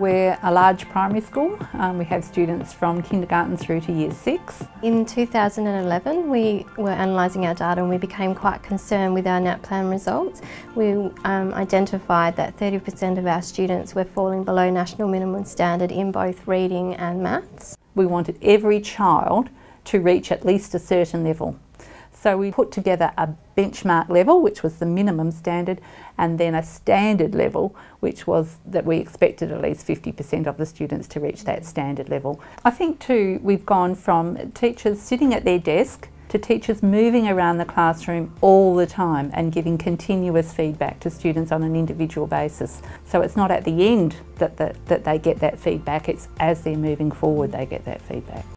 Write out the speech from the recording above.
We're a large primary school. Um, we have students from kindergarten through to year six. In 2011 we were analysing our data and we became quite concerned with our NAPLAN results. We um, identified that 30% of our students were falling below national minimum standard in both reading and maths. We wanted every child to reach at least a certain level. So we put together a benchmark level, which was the minimum standard, and then a standard level, which was that we expected at least 50% of the students to reach that standard level. I think too, we've gone from teachers sitting at their desk to teachers moving around the classroom all the time and giving continuous feedback to students on an individual basis. So it's not at the end that, the, that they get that feedback, it's as they're moving forward they get that feedback.